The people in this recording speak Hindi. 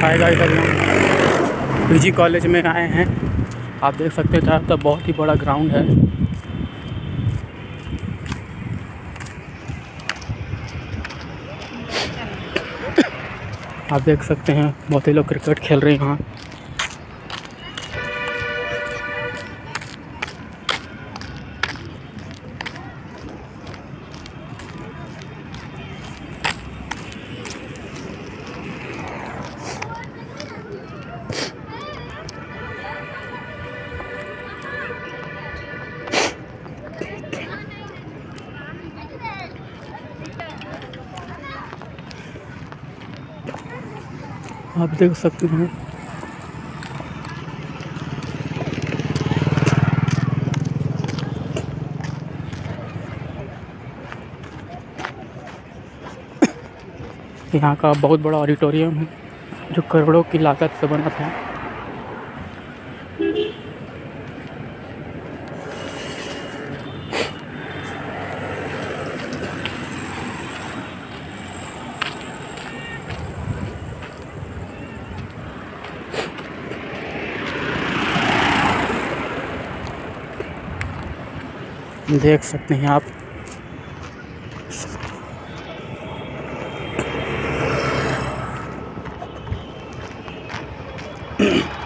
गाइस अभी हम पीजी कॉलेज में आए हैं। आप देख सकते हैं तरफ़ बहुत ही बड़ा ग्राउंड है। आप देख सकते हैं बहुत ही लोग क्रिकेट खेल रहे हैं यहाँ। आप देख सकते हैं। यहाँ का बहुत बड़ा ऑडिटोरियम है, जो करोड़ों की लागत से बना था। देख सकते हैं आप Mm-hmm.